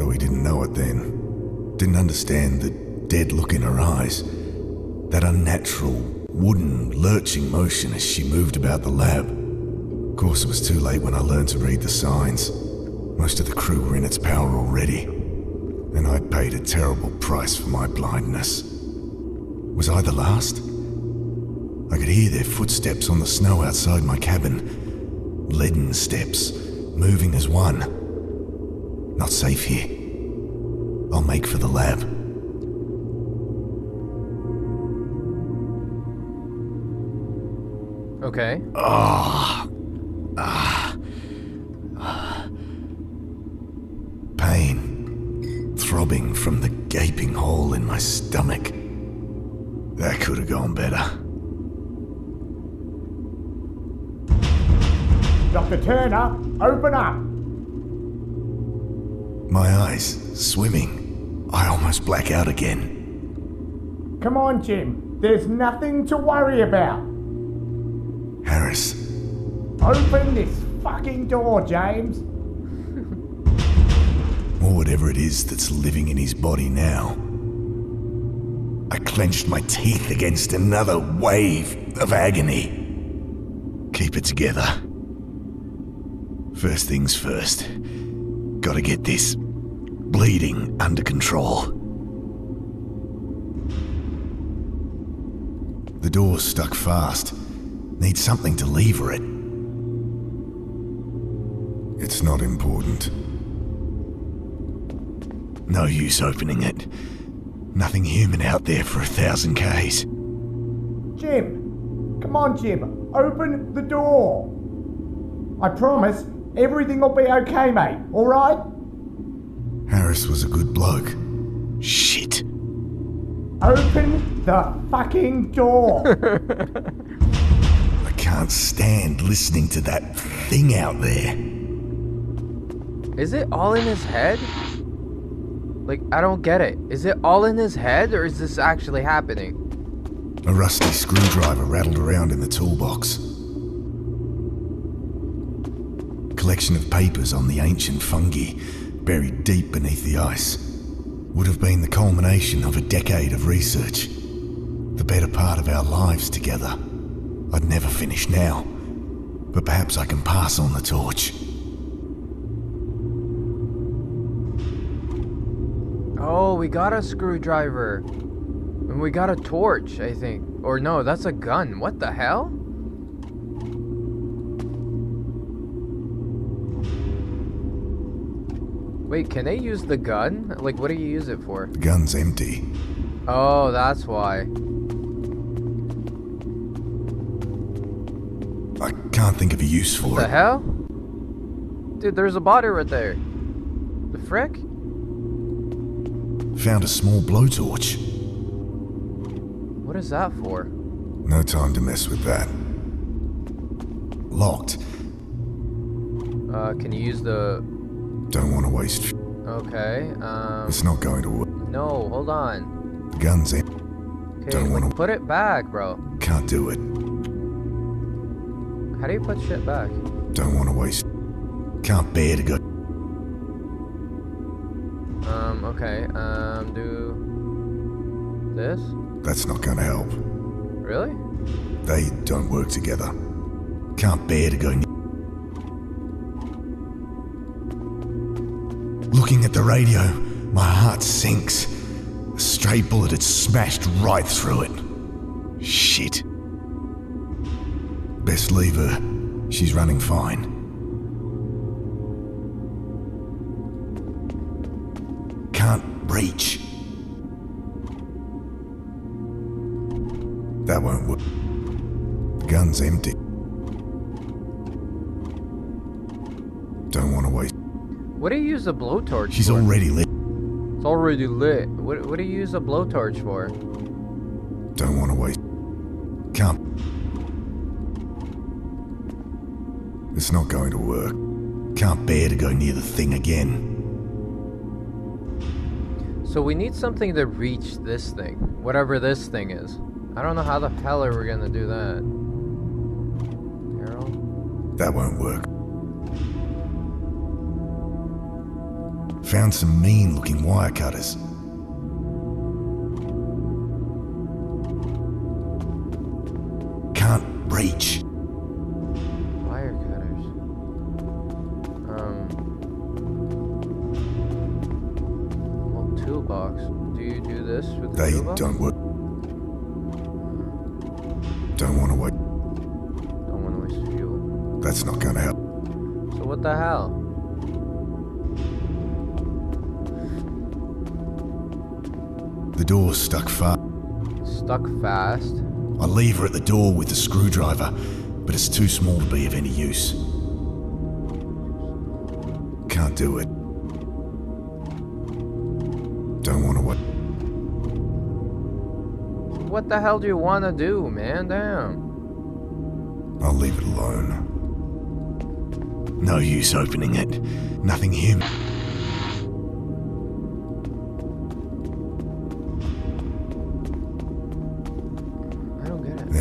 Though he didn't know it then. Didn't understand the dead look in her eyes. That unnatural, wooden, lurching motion as she moved about the lab. Of course, it was too late when I learned to read the signs. Most of the crew were in its power already. And I'd paid a terrible price for my blindness. Was I the last? I could hear their footsteps on the snow outside my cabin. Leaden steps, moving as one. Not safe here. I'll make for the lab. Okay. Ah. Ah. Ah. Pain. Throbbing from the gaping hole in my stomach. That could have gone better. Dr. Turner, open up. My eyes swimming. I almost black out again. Come on, Jim. There's nothing to worry about. Harris, Open this fucking door, James. or whatever it is that's living in his body now. I clenched my teeth against another wave of agony. Keep it together. First things first. Gotta get this bleeding under control. The door's stuck fast. Need something to lever it. It's not important. No use opening it. Nothing human out there for a thousand Ks. Jim, come on, Jim. Open the door. I promise everything will be okay, mate. All right? Harris was a good bloke. Shit. Open the fucking door. I can't stand listening to that thing out there. Is it all in his head? Like, I don't get it. Is it all in his head or is this actually happening? A rusty screwdriver rattled around in the toolbox. Collection of papers on the ancient fungi buried deep beneath the ice. Would have been the culmination of a decade of research. The better part of our lives together. I'd never finish now. But perhaps I can pass on the torch. Oh, we got a screwdriver. And we got a torch, I think. Or no, that's a gun. What the hell? Wait, can they use the gun? Like, what do you use it for? The gun's empty. Oh, that's why. I can't think of a use for The it. hell? Dude, there's a body right there. The frick? Found a small blowtorch. What is that for? No time to mess with that. Locked. Uh, can you use the... Don't want to waste. Okay, um... It's not going to work. No, hold on. The gun's empty. Okay, Don't like, wanna- put it back, bro. Can't do it. How do you put shit back? Don't want to waste. Can't bear to go. Um, okay, um, do... This? That's not going to help. Really? They don't work together. Can't bear to go. Looking at the radio, my heart sinks. A stray bullet had smashed right through it. Shit. Best leave her. She's running fine. Can't reach. That won't work. The gun's empty. Don't want to waste. What do you use a blowtorch for? She's for? already lit. It's already lit. What, what do you use a blowtorch for? Don't want to waste. Can't. It's not going to work. Can't bear to go near the thing again. So we need something to reach this thing. Whatever this thing is. I don't know how the hell are we gonna do that. That won't work. Found some mean looking wire cutters. Can't reach. Wire cutters. Um. Well, toolbox. Do you do this with the They toolbox? don't work. Don't want to wait. Don't want to waste fuel. That's not gonna help. So what the hell? The door's stuck fast. Stuck fast. I leave her at the door with the screwdriver, but it's too small to be of any use. Can't do it. Don't want to wait. What the hell do you want to do, man? Damn. I'll leave it alone. No use opening it. Nothing human.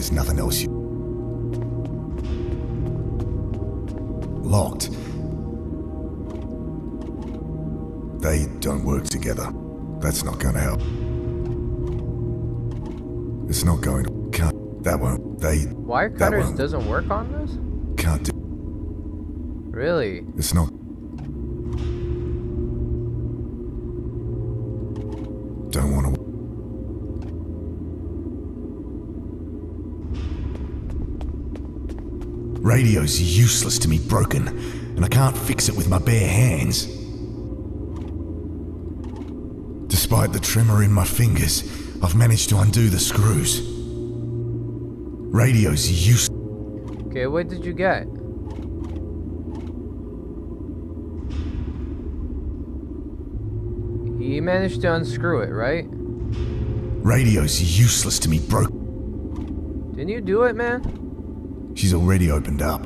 There's nothing else you. Locked. They don't work together. That's not going to help. It's not going to. Can't. That won't. They Wire cutters doesn't work on this? can't do. Really? It's not. Radio's useless to me, broken, and I can't fix it with my bare hands. Despite the tremor in my fingers, I've managed to undo the screws. Radio's useless. Okay, what did you get? He managed to unscrew it, right? Radio's useless to me, broke. Didn't you do it, man? She's already opened up.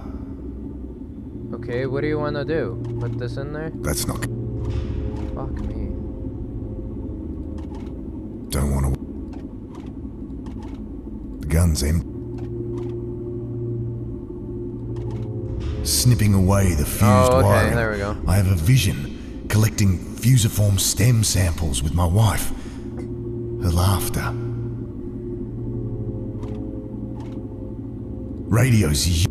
Okay, what do you want to do? Put this in there? That's not. Fuck me. Don't want to. The gun's empty. Snipping away the fused Oh, okay, wiring. there we go. I have a vision, collecting fusiform stem samples with my wife. Her laughter. Radio's.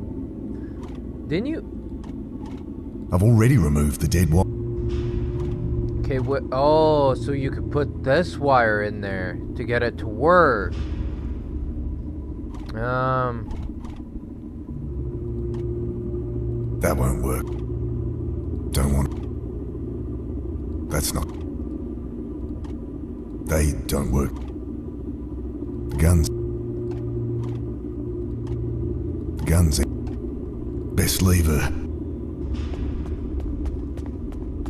Didn't you? I've already removed the dead wire. Okay, what? Oh, so you could put this wire in there to get it to work. Um, That won't work. Don't want. That's not. They don't work. The guns. Guns. Best leave her.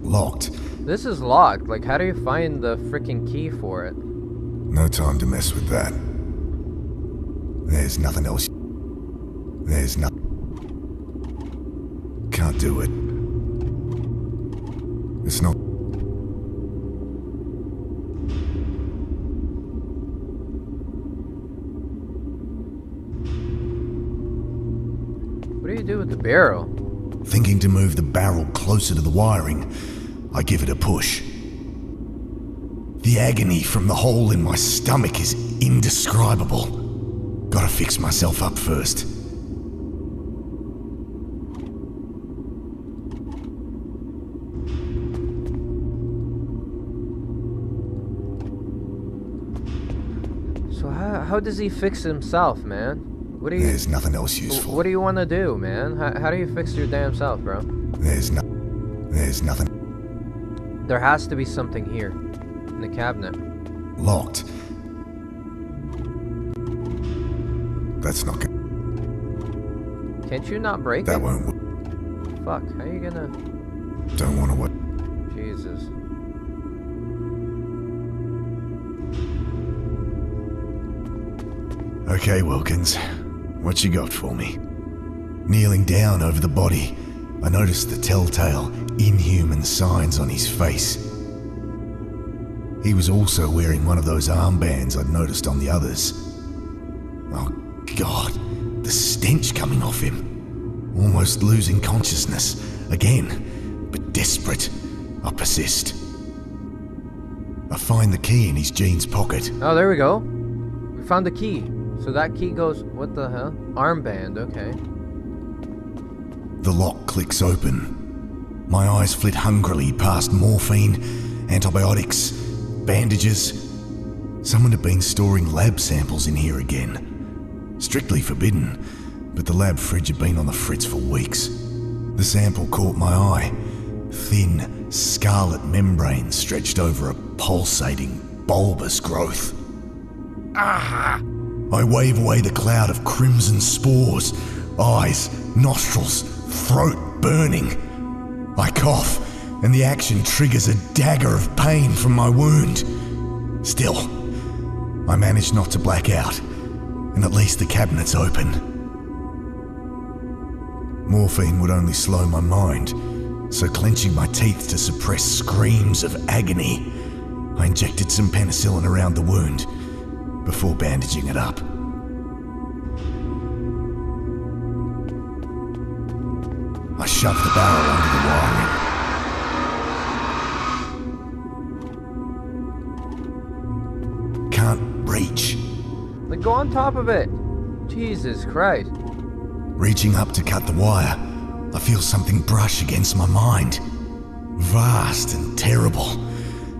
Locked. this is locked. Like, how do you find the freaking key for it? No time to mess with that. There's nothing else. There's nothing. Can't do it. It's not. With the barrel? Thinking to move the barrel closer to the wiring, I give it a push. The agony from the hole in my stomach is indescribable. Gotta fix myself up first. So how, how does he fix himself, man? What do you There's nothing else useful. What do you want to do, man? How, how do you fix your damn self, bro? There's no. There's nothing There has to be something here in the cabinet. locked. That's not good. Can't you not break That it? won't work. Fuck, how are you gonna? Don't want to what? Jesus. Okay, Wilkins. What you got for me? Kneeling down over the body, I noticed the telltale, inhuman signs on his face. He was also wearing one of those armbands I'd noticed on the others. Oh, God, the stench coming off him. Almost losing consciousness. Again, but desperate. I persist. I find the key in his jeans pocket. Oh, there we go. We found the key. So that key goes. What the hell? Armband. Okay. The lock clicks open. My eyes flit hungrily past morphine, antibiotics, bandages. Someone had been storing lab samples in here again. Strictly forbidden, but the lab fridge had been on the fritz for weeks. The sample caught my eye. Thin, scarlet membrane stretched over a pulsating, bulbous growth. Ah! I wave away the cloud of crimson spores, eyes, nostrils, throat burning. I cough, and the action triggers a dagger of pain from my wound. Still, I manage not to black out, and at least the cabinet's open. Morphine would only slow my mind, so clenching my teeth to suppress screams of agony, I injected some penicillin around the wound before bandaging it up. I shoved the barrel under the wiring. Can't reach. Like go on top of it. Jesus Christ. Reaching up to cut the wire, I feel something brush against my mind. Vast and terrible.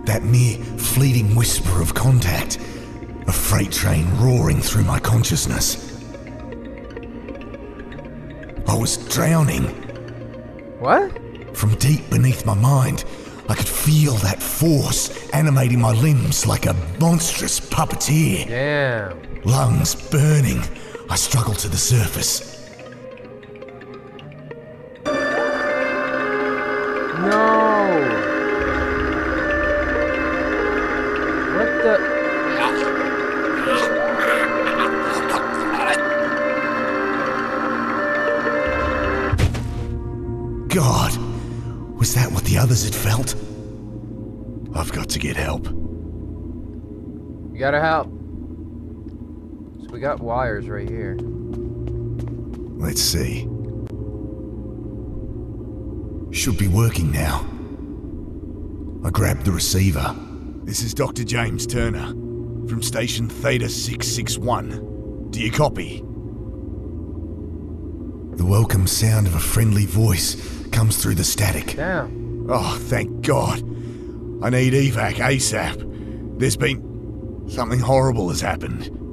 That mere fleeting whisper of contact. A freight train roaring through my consciousness. I was drowning. What? From deep beneath my mind, I could feel that force animating my limbs like a monstrous puppeteer. Damn. Lungs burning, I struggled to the surface. Wires right here. Let's see. Should be working now. I grabbed the receiver. This is Dr. James Turner from station Theta 661. Do you copy? The welcome sound of a friendly voice comes through the static. Damn. Oh, thank God. I need evac ASAP. There's been. something horrible has happened.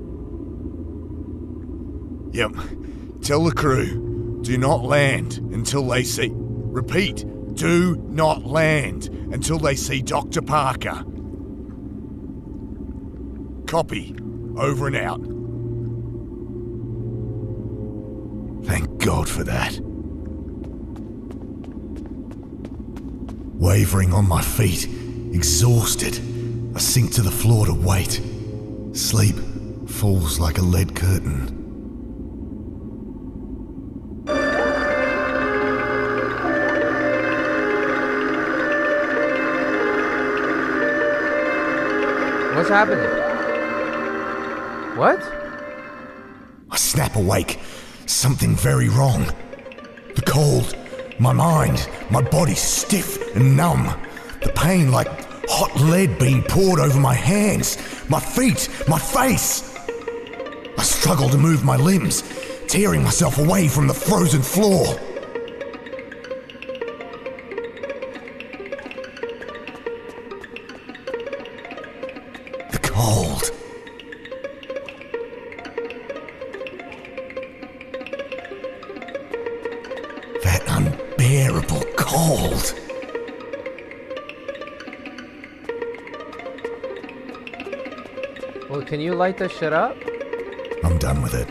Yep. Tell the crew do not land until they see. Repeat, do not land until they see Dr. Parker. Copy. Over and out. Thank God for that. Wavering on my feet, exhausted, I sink to the floor to wait. Sleep falls like a lead curtain. What's happening? What? I snap awake. Something very wrong. The cold, my mind, my body stiff and numb. The pain like hot lead being poured over my hands, my feet, my face. I struggle to move my limbs, tearing myself away from the frozen floor. Cold. That unbearable cold. Well, can you light this shit up? I'm done with it.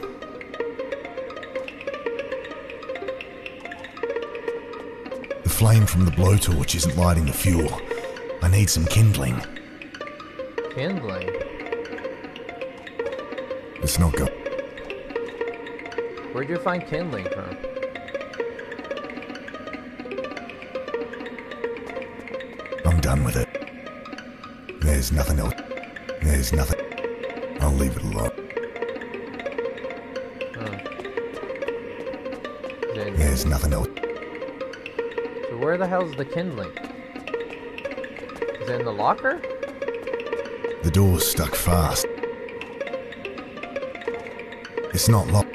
The flame from the blowtorch isn't lighting the fuel. I need some kindling. Kindling. It's not good. Where'd you find kindling from? I'm done with it. There's nothing else. There's nothing. I'll leave it alone. Then- There's nothing else. So where the hell's the kindling? Is it in the locker? The door's stuck fast. It's not locked.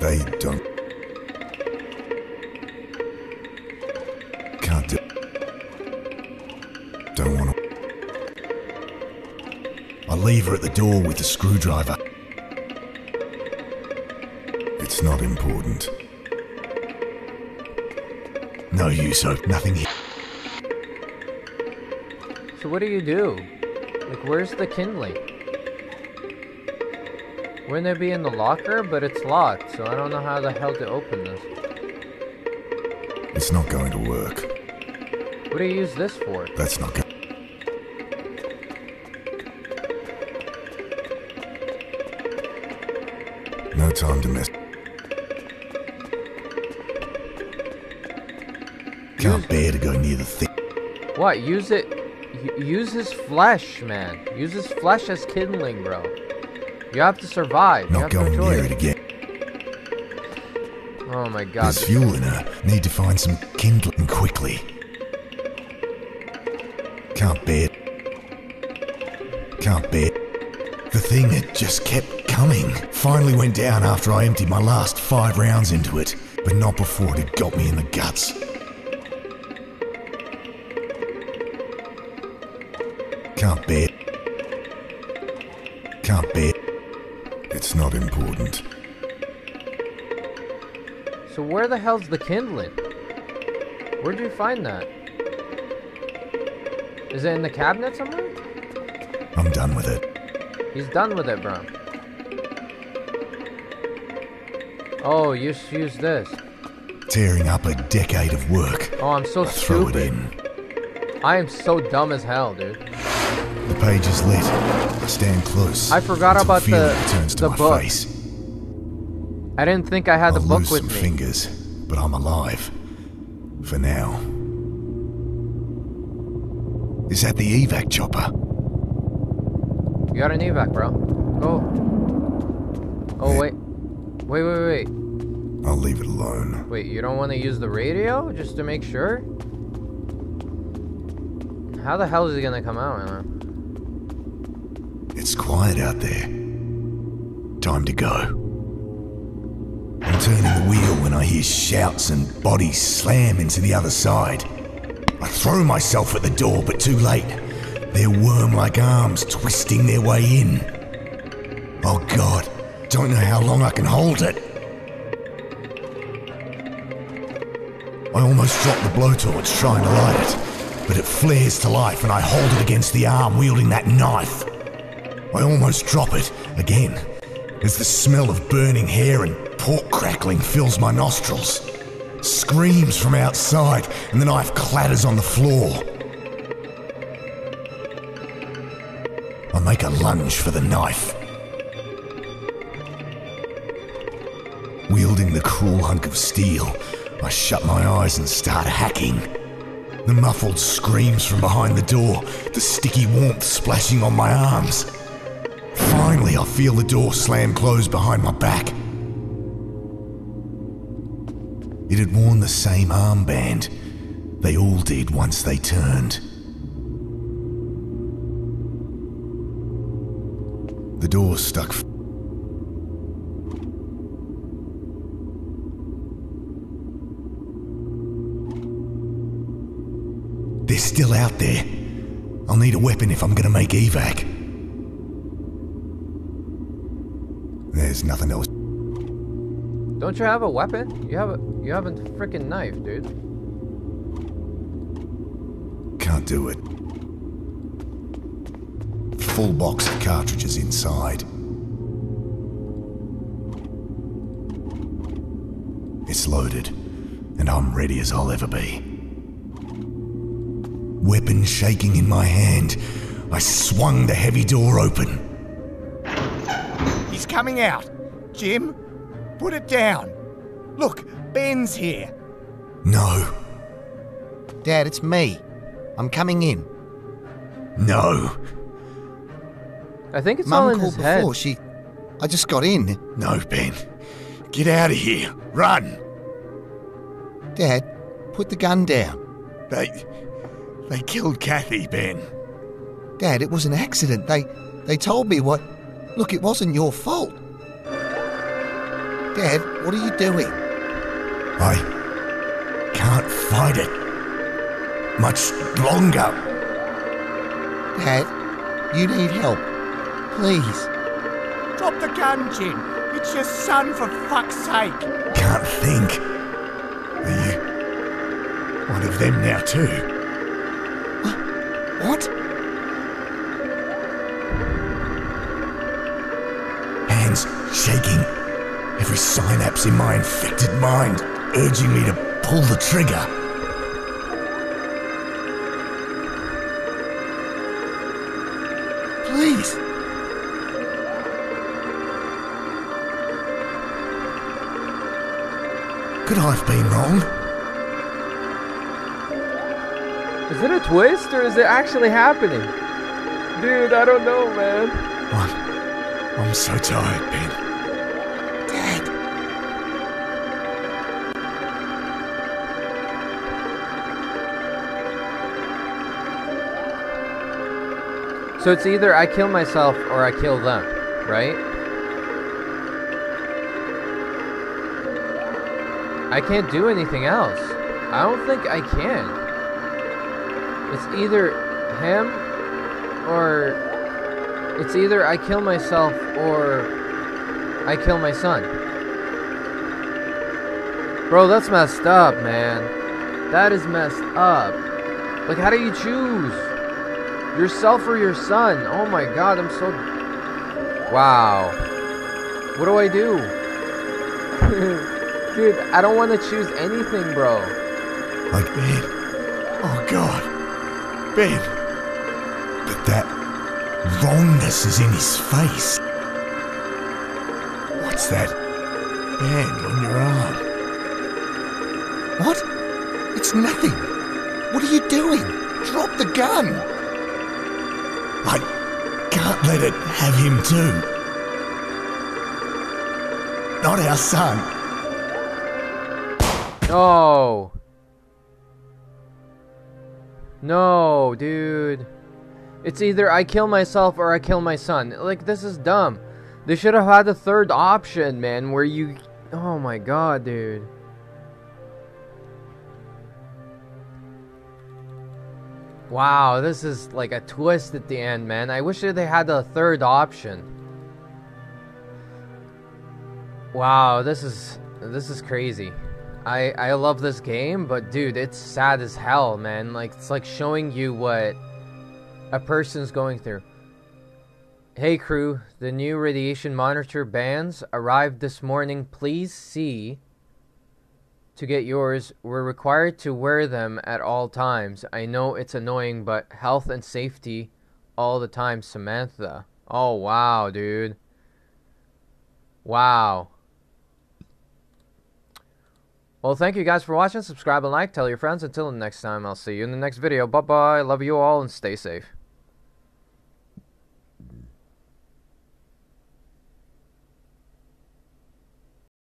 They don't. Can't do. Don't want to. I leave her at the door with the screwdriver. It's not important. No use, Hope. Nothing here. So what do you do? Like, where's the kindling? Wouldn't it be in the locker? But it's locked, so I don't know how the hell to open this. It's not going to work. What do you use this for? That's not going. No time to mess. Can't bear to go near the thing. What? Use it. Use his flesh, man. Use his flesh as kindling, bro. You have to survive. You Not have no going near choice. it again. Oh my god. There's fuel in her. Need to find some kindling quickly. Can't bear. Can't bear. The thing had just kept coming. Finally went down after I emptied my last five rounds into it, but not before it had got me in the guts. Can't bear. Can't bear. It's not important. So where the hell's the kindling? Where'd you find that? Is it in the cabinet somewhere? I'm done with it. He's done with it, bro. Oh, you just use this. Tearing up a decade of work. Oh, I'm so I throw it stupid. in. I am so dumb as hell, dude. The page is lit. I stand close. I forgot about the- the book. face. I didn't think I had the I'll book lose with some me. fingers, but I'm alive. For now. Is that the evac chopper? You got an evac, bro. Go. Oh wait, wait, wait, wait, I'll leave it alone. wait. You don't want to use the radio just to make sure? How the hell is he gonna come out? It's quiet out there. Time to go. I'm turning the wheel when I hear shouts and bodies slam into the other side. I throw myself at the door, but too late. Their worm like arms twisting their way in. Oh god, don't know how long I can hold it. I almost drop the blowtorch trying to light it, but it flares to life and I hold it against the arm wielding that knife. I almost drop it again as the smell of burning hair and pork crackling fills my nostrils. Screams from outside, and the knife clatters on the floor. I make a lunge for the knife. Wielding the cruel hunk of steel, I shut my eyes and start hacking. The muffled screams from behind the door, the sticky warmth splashing on my arms. Finally, I feel the door slam closed behind my back. It had worn the same armband. They all did once they turned. The door stuck. They're still out there. I'll need a weapon if I'm gonna make evac. There's nothing else. Don't you have a weapon? You have a you have a freaking knife, dude. Can't do it. Full box of cartridges inside. It's loaded, and I'm ready as I'll ever be. Weapon shaking in my hand, I swung the heavy door open. He's coming out. Jim, put it down. Look, Ben's here. No, Dad, it's me. I'm coming in. no, I think it's all Mum in his called head. before. She. I just got in. no, Ben. Get out of here. Run. Dad, put the gun down. They. They killed Kathy, Ben. Dad, it was an accident. They they told me what. Look, it wasn't your fault. Dad, what are you doing? I can't fight it much longer. Dad, you need help. Please. Drop the gun, Jim. It's your son, for fuck's sake. Can't think. Are you one of them now too? What? Shaking. Every synapse in my infected mind urging me to pull the trigger. Please. Could I have been wrong? Is it a twist or is it actually happening? Dude, I don't know, man. I'm, I'm so tired, Ben. So it's either I kill myself or I kill them, right? I can't do anything else. I don't think I can. It's either him or it's either I kill myself or I kill my son. Bro, that's messed up, man. That is messed up. Like, how do you choose? Yourself or your son? Oh my god, I'm so. Wow. What do I do? Dude, I don't want to choose anything, bro. Like Ben. Oh God. Ben. But that wrongness is in his face. What's that band on your arm? What? It's nothing. What are you doing? Drop the gun. I can't let it have him too. Not our son. No. No, dude. It's either I kill myself or I kill my son. Like, this is dumb. They should have had a third option, man, where you. Oh my god, dude. Wow, this is like a twist at the end, man. I wish they had a third option. Wow, this is this is crazy. I I love this game, but dude, it's sad as hell, man. Like it's like showing you what a person's going through. Hey crew, the new radiation monitor bands arrived this morning. Please see to get yours. We're required to wear them at all times. I know it's annoying, but health and safety all the time, Samantha. Oh wow, dude. Wow. Well, thank you guys for watching. Subscribe and like. Tell your friends. Until the next time, I'll see you in the next video. Bye bye. Love you all and stay safe.